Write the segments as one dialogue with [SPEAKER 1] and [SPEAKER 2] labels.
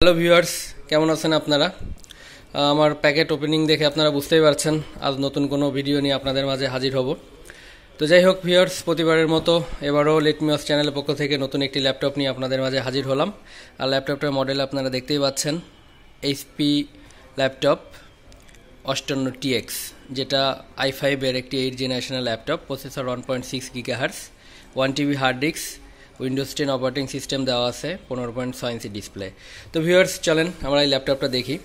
[SPEAKER 1] Hello viewers কেমন আছেন আপনারা? আমার প্যাকেট ওপেনিং দেখে আপনারা বুঝতেই পারছেন, আজ নতুন কোনো ভিডিও নিয়ে আপনাদের মাঝে হাজির হব। তো যাই হোক ভিউয়ার্স প্রতিবারের মতো এবারও লেটমিওস চ্যানেলের পক্ষ থেকে নতুন একটি ল্যাপটপ নিয়ে আপনাদের মাঝে হাজির হলাম। আর ল্যাপটপটার মডেল আপনারা দেখতেই পাচ্ছেন এইচপি ল্যাপটপ অষ্টান্ন টিএক্স যেটা আই ফাইভের একটি এইট জেনারেশনের laptop processor one point six gigahertz one TB hard disk Windows ten operating system দেওয়া আছে, পনেরো পয়েন্ট ছয় ইঞ্চি ডিসপ্লে তো ভিউয়ার্স চলেন আমরা এই ল্যাপটপটা দেখি।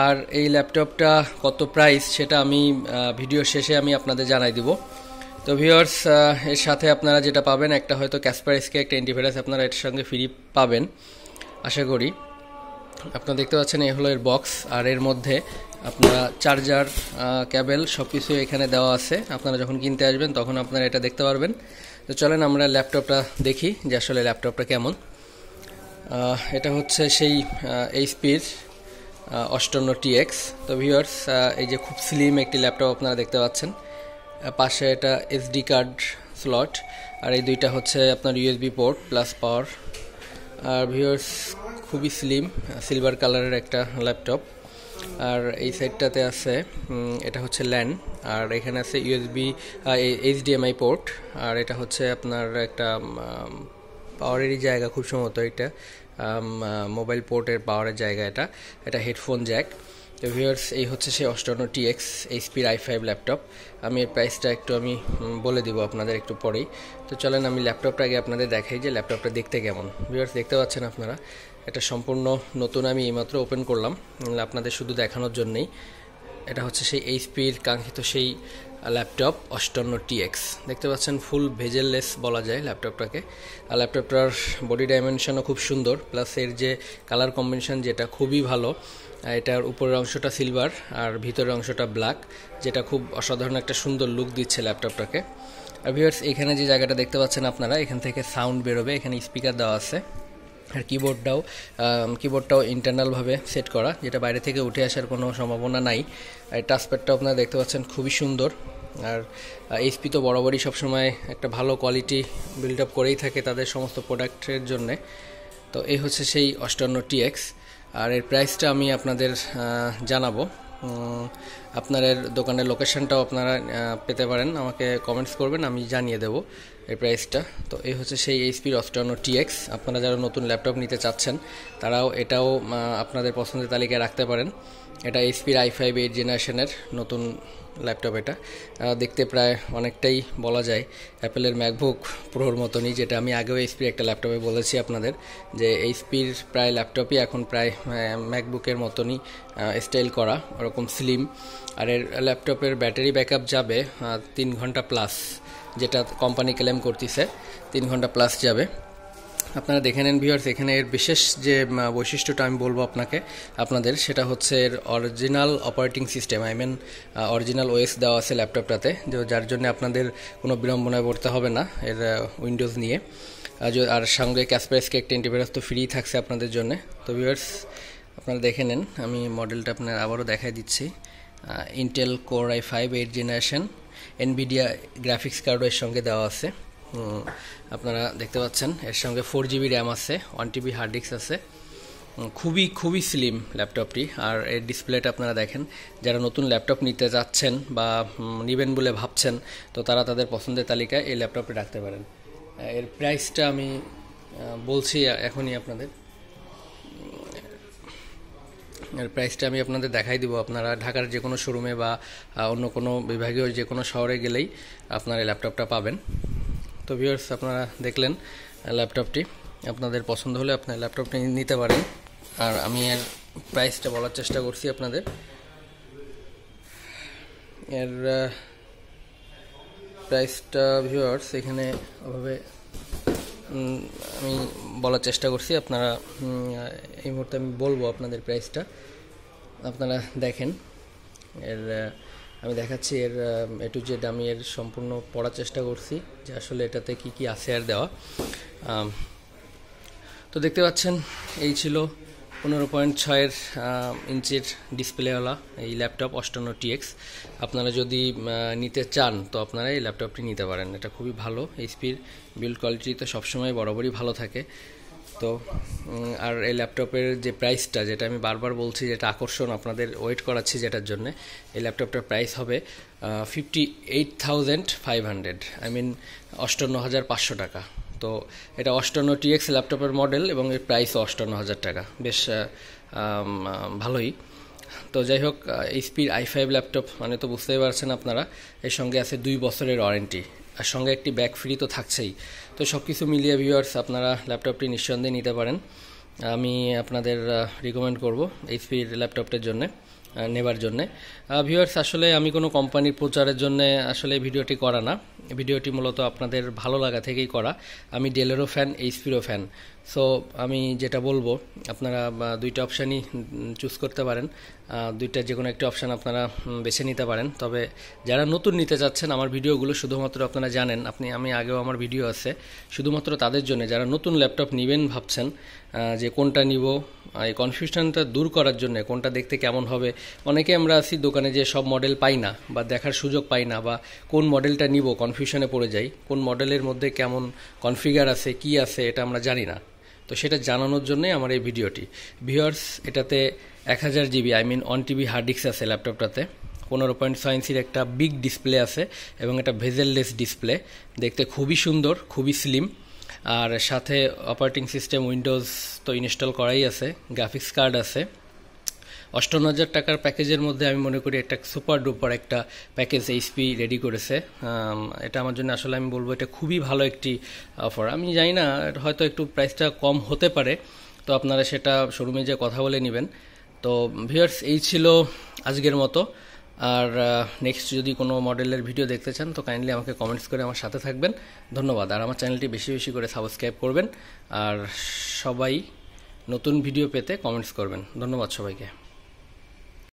[SPEAKER 1] আর এই ল্যাপটপটা কত প্রাইস সেটা আমি ভিডিও শেষে আমি আপনাদের জানাই দিব। তো ভিউয়ার্স এর সাথে আপনারা যেটা পাবেন, একটা হয়তো ক্যাসপার এসকে একটা অ্যান্টিভাইরাস আপনারা এটার সঙ্গে ফ্রি পাবেন। আশা করি। আপনারা দেখতে পাচ্ছেন এই হলো এর বক্স আর এর মধ্যে আপনারা চার্জার ক্যাবেল সব কিছু এখানে দেওয়া আছে। আপনারা যখন কিনতে আসবেন, তখন আপনারা এটা দেখতে পারবেন। তো চলেন আমরা ল্যাপটপটা দেখি যে আসলে ল্যাপটপটা কেমন। এটা হচ্ছে সেই এইচপির অষ্টান্ন টিএক্স তো ভিউয়ার্স এই যে খুব স্লিম একটি ল্যাপটপ আপনারা দেখতে পাচ্ছেন। পাশে এটা এসডি কার্ড স্লট আর এই দুইটা হচ্ছে আপনার ইউএসবি পোর্ট প্লাস পাওয়ার আর ভিউয়ার্স খুবই স্লিম সিলভার কালারের একটা ল্যাপটপ আর এই সাইডটাতে আছে এটা হচ্ছে ল্যান্ড আর এখানে আছে ইউএসবি এইচডিএমআই পোর্ট আর এটা হচ্ছে আপনার একটা পাওয়ারেরই জায়গা খুব সম্ভবত এটা মোবাইল পোর্টের পাওয়ারের জায়গা এটা এটা হেডফোন জ্যাক তো ভিউয়ার্স এই হচ্ছে সেই অষ্টান্ন টিএক্স এইচপির আই ফাইভ ল্যাপটপ আমি এর প্রাইসটা একটু আমি বলে দিব আপনাদের একটু পরেই। তো চলেন আমি ল্যাপটপটা আগে আপনাদের দেখাই যে ল্যাপটপটা দেখতে কেমন। ভিউয়ার্স দেখতে পাচ্ছেন আপনারা? এটা সম্পূর্ণ নতুন আমি এইমাত্র ওপেন করলাম আপনাদের শুধু দেখানোর জন্যেই। এটা হচ্ছে সেই এইচপির কাঙ্ক্ষিত সেই ল্যাপটপ অষ্টান্ন টিএক্স দেখতে পাচ্ছেন ফুল ভেজেললেস বলা যায় ল্যাপটপটাকে আর ল্যাপটপটার বডি ডাইমেনশনও খুব সুন্দর প্লাস এর যে কালার কম্বিনেশন যেটা খুবই ভালো এটার উপরের অংশটা সিলভার আর ভিতরের অংশটা ব্ল্যাক যেটা খুব অসাধারণ একটা সুন্দর লুক দিচ্ছে ল্যাপটপটাকে আর ভিউয়ার্স এখানে যে জায়গাটা দেখতে পাচ্ছেন আপনারা, এখান থেকে সাউন্ড বেরোবে, এখানে স্পিকার দেওয়া আছে। আর কিবোর্ডটাও কিবোর্ডটাও ইন্টারনালভাবে সেট করা, যেটা বাইরে থেকে উঠে আসার কোনো সম্ভাবনা নাই। আর টাচপ্যাডটাও আপনারা দেখতে পাচ্ছেন খুবই সুন্দর। আর এইচপি তো বরাবরই সবসময় একটা ভালো কোয়ালিটি বিল্ড আপ করেই থাকে তাদের সমস্ত প্রোডাক্টের জন্যে। তো এই হচ্ছে সেই অষ্টান্ন টিএক্স আর এর প্রাইসটা আমি আপনাদের জানাব। আপনাদের দোকানের লোকেশনটাও আপনারা পেতে পারেন। আমাকে কমেন্টস করবেন, আমি জানিয়ে দেবো এই প্রাইসটা তো এই হচ্ছে সেই এইচপির রস্টানো টিএক্স আপনারা যারা নতুন ল্যাপটপ নিতে চাচ্ছেন, তারাও এটাও আপনাদের পছন্দের তালিকায় রাখতে পারেন। এটা এইচপির আই ফাইভ এইট জেনারেশনের নতুন ল্যাপটপ এটা। দেখতে প্রায় অনেকটাই বলা যায় অ্যাপেলের ম্যাকবুক প্রোর মতনই, যেটা আমি আগেও এইচপির একটা ল্যাপটপে বলেছি আপনাদের যে এইচপির প্রায় ল্যাপটপই এখন প্রায় ম্যাকবুকের মতনই স্টাইল করা, ওরকম স্লিম আর এর ল্যাপটপের ব্যাটারি ব্যাকআপ যাবে তিন ঘণ্টা প্লাস যেটা কোম্পানি ক্লেম করতেছে, তিন ঘণ্টা প্লাস যাবে। আপনারা দেখে নেন ভিউয়ার্স এখানে এর বিশেষ যে বৈশিষ্ট্যটা আমি বলব আপনাকে, আপনাদের, সেটা হচ্ছে এর original operating system I mean original OS দেওয়া আছে ল্যাপটপটাতে যার জন্য আপনাদের কোনো বিড়ম্বনায় পড়তে হবে না, এর উইন্ডোজ নিয়ে। আর সঙ্গে ক্যাসপারেসকে একটা অ্যান্টিভাইরাস তো ফ্রি থাকছে আপনাদের জন্য। তো ভিউয়ার্স আপনারা দেখে নেন, আমি মডেলটা আপনার আবারও দেখাই দিচ্ছি। Intel core I five eight generation Nvidia graphics কার্ডও এর সঙ্গে দেওয়া আছে। আপনারা দেখতে পাচ্ছেন, এর সঙ্গে ফোর জিবি র্যাম আছে ওয়ান টিবি হার্ড ডিস্ক আছে। খুবই খুবই স্লিম ল্যাপটপটি আর এর ডিসপ্লেটা আপনারা দেখেন, যারা নতুন ল্যাপটপ নিতে যাচ্ছেন বা নেবেন বলে ভাবছেন, তো তারা তাদের পছন্দের তালিকায় এই ল্যাপটপটি রাখতে পারেন। এর প্রাইসটা আমি বলছি এখনই আপনাদের। এর প্রাইসটা আমি আপনাদের দেখাই দিব, আপনারা ঢাকার যে কোনো শোরুমে বা অন্য কোনো বিভাগীয় যে কোনো শহরে গেলেই আপনারা এই ল্যাপটপটা পাবেন। তো ভিউয়ার্স আপনারা দেখলেন ল্যাপটপটি আপনাদের পছন্দ হলে আপনার ল্যাপটপটি নিতে পারেন। আর আমি এর প্রাইসটা বলার চেষ্টা করছি আপনাদের। এর প্রাইসটা ভিউয়ার্স এখানে ওভাবে আমি বলার চেষ্টা করছি। আপনারা এই মুহূর্তে আমি বলব আপনাদের প্রাইসটা আপনারা দেখেন। এর আমি দেখাচ্ছি এর এ টু জেড আমি এর সম্পূর্ণ পড়ার চেষ্টা করছি যে আসলে এটাতে কি কি আছে আর দেওয়া। তো দেখতে পাচ্ছেন, এই ছিল পনেরো পয়েন্ট ছয়ের ইঞ্চির ডিসপ্লেওয়ালা, এই ল্যাপটপ অষ্টান্ন টিএক্স আপনারা যদি নিতে চান, তো আপনারা এই ল্যাপটপটি নিতে পারেন। এটা খুবই ভালো, এইচপির বিল্ড কোয়ালিটি তো সবসময় বরাবরই ভালো থাকে। তো আর এই ল্যাপটপের যে প্রাইসটা, যেটা আমি বারবার বলছি, যেটা আকর্ষণ আপনাদের ওয়েট করাচ্ছি যেটার জন্য, এই ল্যাপটপটার প্রাইস হবে fifty eight thousand five hundred I mean অষ্টান্ন হাজার পাঁচশো টাকা। তো, এটা অষ্টান্ন টিএক্স ল্যাপটপের মডেল এবং এর প্রাইসও অষ্টান্ন হাজার টাকা। বেশ ভালোই। তো, যাই হোক এইচপির আই ফাইভ ল্যাপটপ মানে তো বুঝতেই পারছেন আপনারা, এর সঙ্গে আছে দুই বছরের ওয়ারেন্টি আর সঙ্গে একটি ব্যাক ফ্রি তো থাকছেই। তো সব কিছু মিলিয়ে ভিউয়ার্স আপনারা ল্যাপটপটি নিঃসন্দেহে নিতে পারেন। আমি আপনাদের রিকমেন্ড করব এইচপির ল্যাপটপটার জন্য। নেবার জন্যে। ভিউয়ার্স আসলে আমি কোনো কোম্পানির প্রচারের জন্য আসলে ভিডিওটি করা না। ভিডিওটি মূলত আপনাদের ভালো লাগা থেকেই করা। আমি ডেলেরও ফ্যান এইচপিরও ফ্যান সো আমি যেটা বলব, আপনারা দুইটা অপশানই চুজ করতে পারেন। দুইটা যে কোনো একটা অপশান আপনারা বেছে নিতে পারেন। তবে যারা নতুন নিতে চাচ্ছেন, আমার ভিডিওগুলো শুধুমাত্র আপনারা জানেন। আপনি, আমি আগেও আমার ভিডিও আছে। শুধুমাত্র তাদের জন্য। যারা নতুন ল্যাপটপ নেবেন ভাবছেন যে কোনটা নিব এই কনফিউশনটা দূর করার জন্য কোনটা দেখতে কেমন হবে? অনেকে আমরা আছি দোকানে যে সব মডেল পাই না বা দেখার সুযোগ পাই না বা কোন মডেলটা নিব কনফিউশনে পড়ে যাই, কোন মডেলের মধ্যে কেমন কনফিগার আছে, কি আছে, এটা আমরা জানি না। তো সেটা জানানোর জন্যই আমার এই ভিডিওটি। ভিওর্স এটাতে এক হাজার GB, I mean one TB hard disk আছে ল্যাপটপটাতে। পনেরো পয়েন্ট ইঞ্চির একটা বিগ ডিসপ্লে আছে এবং এটা ভেজেললেস ডিসপ্লে। দেখতে খুবই সুন্দর, খুবই স্লিম আর সাথে অপারেটিং সিস্টেম উইন্ডোজ তো ইনস্টল করাই আছে গ্রাফিক্স কার্ড আছে। অষ্টান্ন হাজার টাকার প্যাকেজের মধ্যে আমি মনে করি একটা সুপার ডুপার একটা প্যাকেজ এইচপি রেডি করেছে। এটা আমার জন্য আসলে আমি বলব এটা খুবই ভালো একটি অফার আমি জানি না, হয়তো একটু প্রাইসটা কম হতে পারে, তো আপনারা সেটা শোরুমে যে কথা বলে নেবেন। তো ভিউয়ার্স এই ছিল আজকের মতো। আর নেক্সট যদি কোনো মডেলের ভিডিও দেখতে চান, তো কাইন্ডলি আমাকে কমেন্টস করে আমার সাথে থাকবেন। ধন্যবাদ। আর আমার চ্যানেলটি বেশি বেশি করে সাবস্ক্রাইব করবেন। আর সবাই নতুন ভিডিও পেতে কমেন্টস করবেন। ধন্যবাদ সবাইকে।